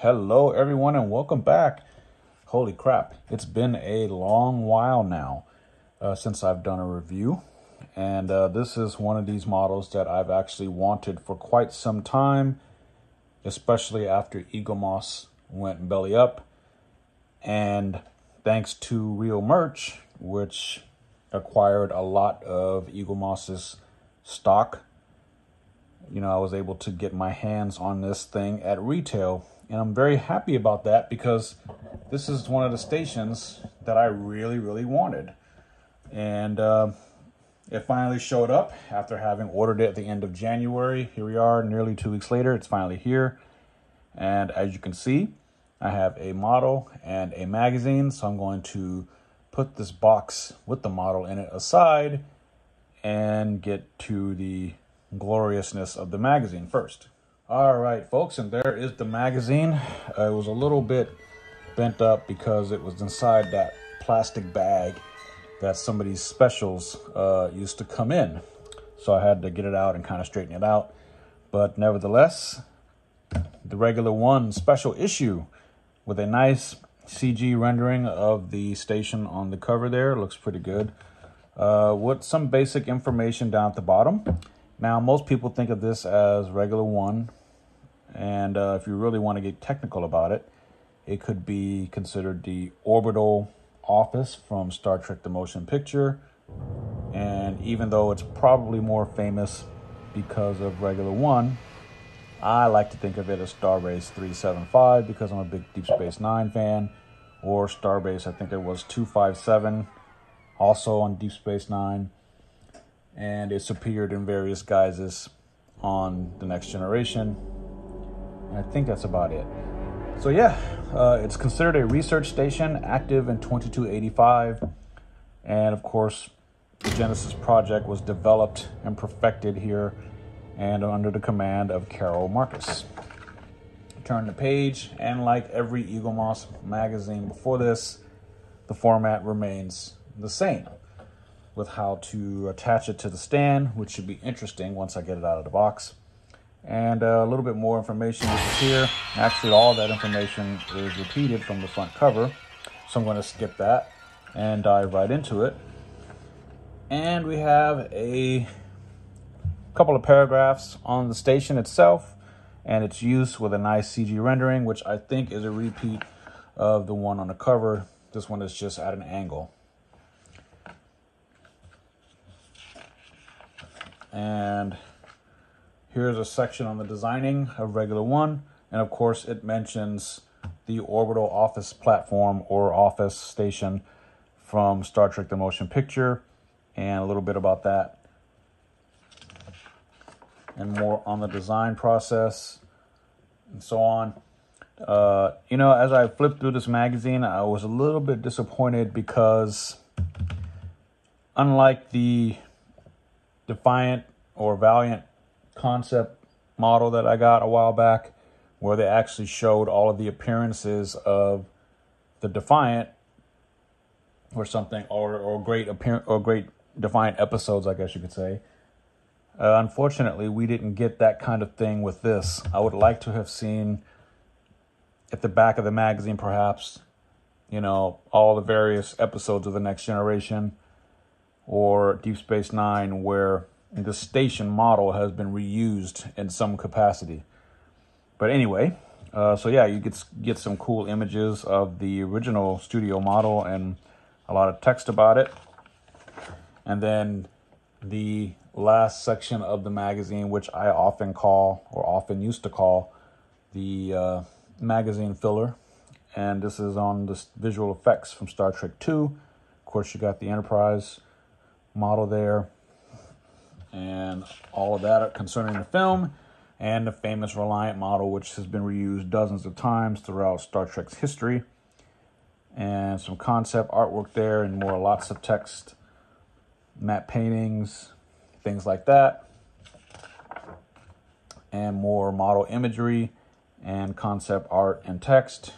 Hello, everyone, and welcome back. Holy crap, it's been a long while now uh, since I've done a review. And uh, this is one of these models that I've actually wanted for quite some time, especially after Eaglemoss went belly up. And thanks to Real Merch, which acquired a lot of Eaglemoss's stock, you know, I was able to get my hands on this thing at retail. And I'm very happy about that because this is one of the stations that I really, really wanted. And uh, it finally showed up after having ordered it at the end of January. Here we are, nearly two weeks later. It's finally here. And as you can see, I have a model and a magazine. So I'm going to put this box with the model in it aside and get to the gloriousness of the magazine first. All right, folks, and there is the magazine. Uh, it was a little bit bent up because it was inside that plastic bag that somebody's specials uh, used to come in. So I had to get it out and kind of straighten it out. But nevertheless, the Regula One special issue with a nice CG rendering of the station on the cover there. Looks pretty good. Uh, with some basic information down at the bottom. Now, most people think of this as Regula One. And uh, if you really want to get technical about it, it could be considered the orbital office from Star Trek The Motion Picture. And even though it's probably more famous because of Regula One, I like to think of it as Starbase 375 because I'm a big Deep Space Nine fan, or Starbase, I think it was 257, also on Deep Space Nine. And it's appeared in various guises on The Next Generation. I think that's about it. So yeah, uh, it's considered a research station, active in 2285, and of course, the Genesis project was developed and perfected here, and under the command of Carol Marcus. Turn the page, and like every Eaglemoss magazine before this, the format remains the same, with how to attach it to the stand, which should be interesting once I get it out of the box and uh, a little bit more information is here. Actually, all that information is repeated from the front cover, so I'm going to skip that and dive right into it. And we have a couple of paragraphs on the station itself and its use with a nice CG rendering, which I think is a repeat of the one on the cover. This one is just at an angle. And Here's a section on the designing of Regula One, and of course it mentions the orbital office platform or office station from Star Trek The Motion Picture, and a little bit about that. And more on the design process and so on. Uh, you know, as I flipped through this magazine, I was a little bit disappointed because, unlike the Defiant or Valiant concept model that I got a while back where they actually showed all of the appearances of the Defiant or something or or great appear or great Defiant episodes, I guess you could say. Uh, unfortunately, we didn't get that kind of thing with this. I would like to have seen at the back of the magazine, perhaps, you know, all the various episodes of The Next Generation or Deep Space Nine where the station model has been reused in some capacity. But anyway, uh, so yeah, you get get some cool images of the original studio model and a lot of text about it. And then the last section of the magazine, which I often call or often used to call the uh, magazine filler. And this is on the visual effects from Star Trek 2. Of course, you got the Enterprise model there and all of that concerning the film and the famous Reliant model, which has been reused dozens of times throughout Star Trek's history. And some concept artwork there, and more lots of text, matte paintings, things like that. And more model imagery and concept art and text.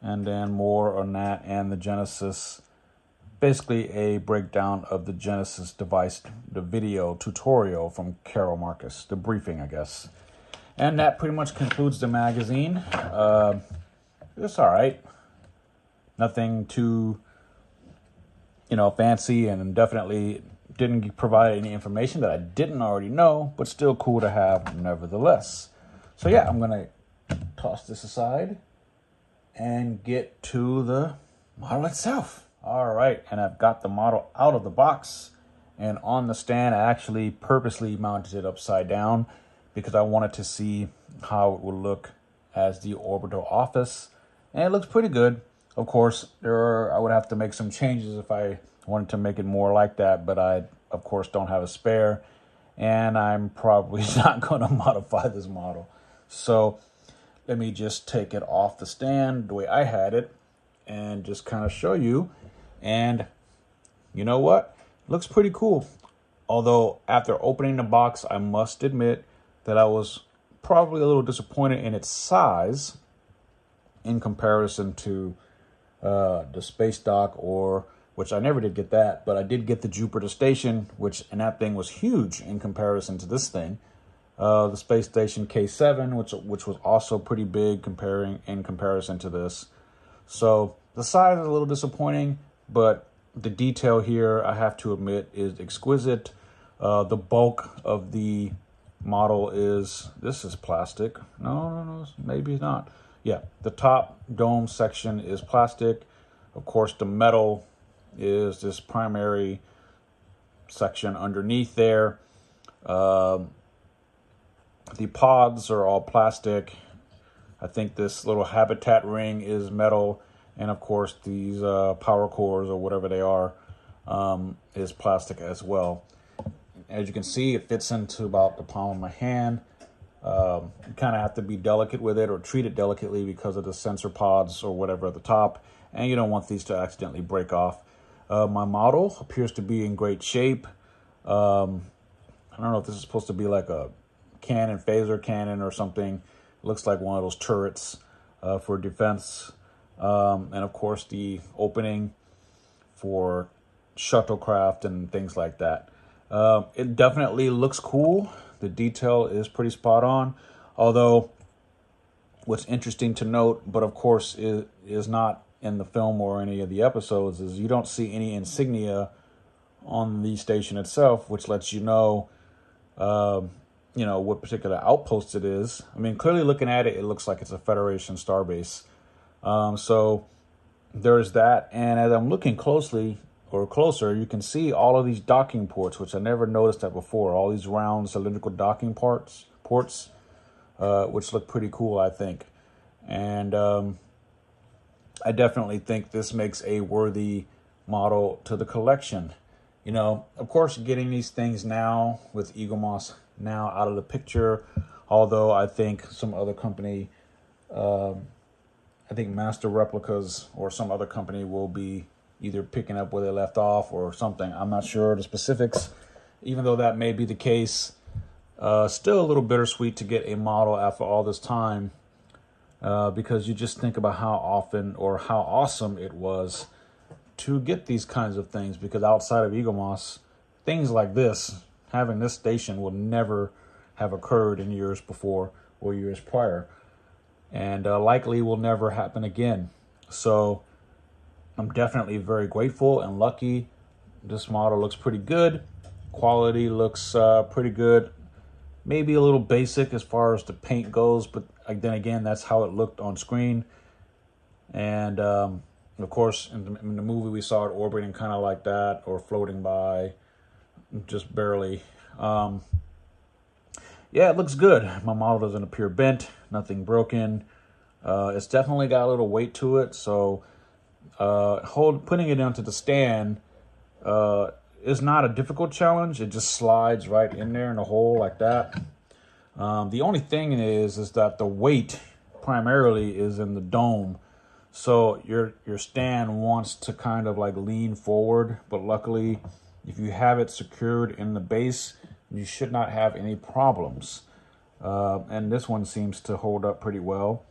And then more on that and the Genesis basically a breakdown of the Genesis device, the video tutorial from Carol Marcus, the briefing, I guess. And that pretty much concludes the magazine. Uh, it's all right. Nothing too, you know, fancy and definitely didn't provide any information that I didn't already know, but still cool to have nevertheless. So yeah, I'm going to toss this aside and get to the model itself. All right, and I've got the model out of the box and on the stand. I actually purposely mounted it upside down because I wanted to see how it would look as the orbital office. And it looks pretty good. Of course, there are, I would have to make some changes if I wanted to make it more like that, but I, of course, don't have a spare. And I'm probably not going to modify this model. So let me just take it off the stand the way I had it and just kind of show you. And you know what? Looks pretty cool. Although after opening the box, I must admit that I was probably a little disappointed in its size in comparison to uh, the space dock or which I never did get that, but I did get the Jupiter station, which and that thing was huge in comparison to this thing. Uh, the space station K7, which which was also pretty big comparing in comparison to this. So the size is a little disappointing, but the detail here, I have to admit, is exquisite. Uh, the bulk of the model is, this is plastic. No, no, no, maybe not. Yeah, the top dome section is plastic. Of course, the metal is this primary section underneath there. Um, the pods are all plastic. I think this little habitat ring is metal. And of course, these uh, power cores or whatever they are um, is plastic as well. As you can see, it fits into about the palm of my hand. Um, you kind of have to be delicate with it or treat it delicately because of the sensor pods or whatever at the top. And you don't want these to accidentally break off. Uh, my model appears to be in great shape. Um, I don't know if this is supposed to be like a cannon, phaser cannon or something. It looks like one of those turrets uh, for defense. Um, and of course, the opening for shuttlecraft and things like that. Uh, it definitely looks cool. The detail is pretty spot on. Although, what's interesting to note, but of course is, is not in the film or any of the episodes, is you don't see any insignia on the station itself, which lets you know, uh, you know, what particular outpost it is. I mean, clearly looking at it, it looks like it's a Federation starbase. Um, so there's that. And as I'm looking closely or closer, you can see all of these docking ports, which I never noticed that before. All these round cylindrical docking ports, ports, uh, which look pretty cool, I think. And um, I definitely think this makes a worthy model to the collection. You know, of course, getting these things now with Eaglemoss now out of the picture, although I think some other company um, I think Master Replicas or some other company will be either picking up where they left off or something. I'm not sure the specifics. Even though that may be the case, uh, still a little bittersweet to get a model after all this time uh, because you just think about how often or how awesome it was to get these kinds of things because outside of Eaglemoss, things like this, having this station would never have occurred in years before or years prior and uh, likely will never happen again. So I'm definitely very grateful and lucky. This model looks pretty good. Quality looks uh, pretty good. Maybe a little basic as far as the paint goes, but then again, that's how it looked on screen. And um, of course, in the, in the, movie, we saw it orbiting kind of like that or floating by just barely. Um, yeah, it looks good. My model doesn't appear bent, nothing broken. Uh, it's definitely got a little weight to it, so uh, hold putting it onto the stand uh, is not a difficult challenge. It just slides right in there in a hole like that. Um, the only thing is, is that the weight primarily is in the dome. So your your stand wants to kind of like lean forward, but luckily, if you have it secured in the base, you should not have any problems. Uh, and this one seems to hold up pretty well.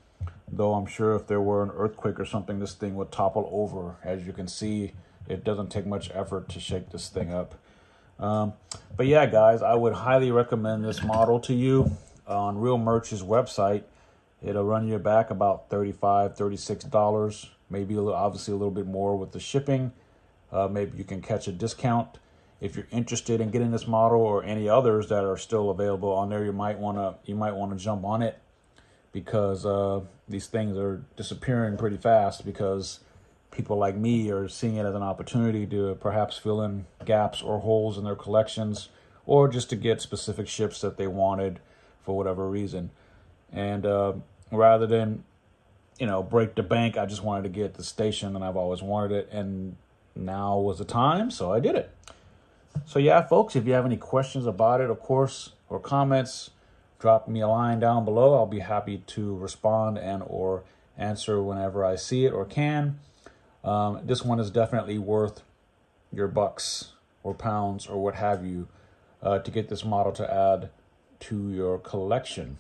Though I'm sure if there were an earthquake or something, this thing would topple over. As you can see, it doesn't take much effort to shake this thing up. Um, but yeah, guys, I would highly recommend this model to you. on Real Merch's website. It'll run you back about $35, $36, maybe a little, obviously a little bit more with the shipping. Uh, maybe you can catch a discount. If you're interested in getting this model or any others that are still available on there, you might want to you might want to jump on it because uh, these things are disappearing pretty fast because people like me are seeing it as an opportunity to perhaps fill in gaps or holes in their collections or just to get specific ships that they wanted for whatever reason. And uh, rather than, you know, break the bank, I just wanted to get the station and I've always wanted it. And now was the time, so I did it. So, yeah, folks, if you have any questions about it, of course, or comments, drop me a line down below. I'll be happy to respond and or answer whenever I see it or can. Um, this one is definitely worth your bucks or pounds or what have you uh, to get this model to add to your collection.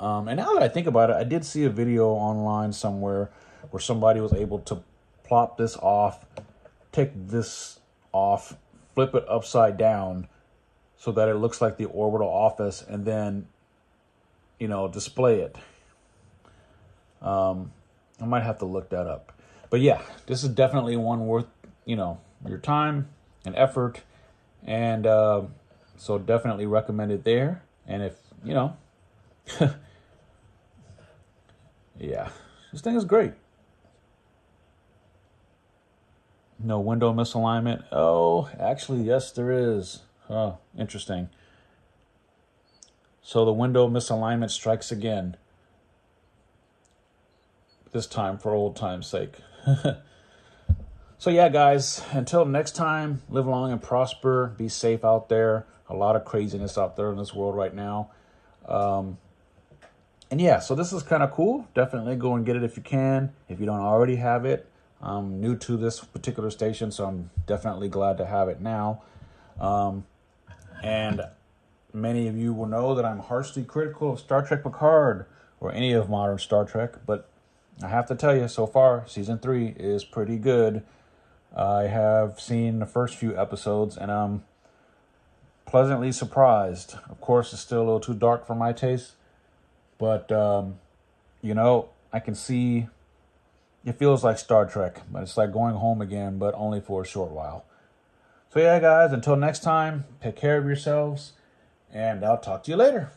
Um, and now that I think about it, I did see a video online somewhere where somebody was able to plop this off, take this off, flip it upside down so that it looks like the orbital office and then, you know, display it. Um, I might have to look that up. But yeah, this is definitely one worth, you know, your time and effort. And uh, so definitely recommend it there. And if, you know, yeah, this thing is great. No window misalignment. Oh, actually, yes, there is. Oh, interesting. So the window misalignment strikes again. This time for old time's sake. so yeah, guys, until next time, live long and prosper. Be safe out there. A lot of craziness out there in this world right now. Um, and yeah, so this is kind of cool. Definitely go and get it if you can. If you don't already have it, I'm new to this particular station, so I'm definitely glad to have it now. Um, and many of you will know that I'm harshly critical of Star Trek Picard or any of modern Star Trek, but I have to tell you, so far, season three is pretty good. I have seen the first few episodes and I'm pleasantly surprised. Of course, it's still a little too dark for my taste, but um, you know, I can see it feels like Star Trek, but it's like going home again, but only for a short while. So, yeah, guys, until next time, take care of yourselves, and I'll talk to you later.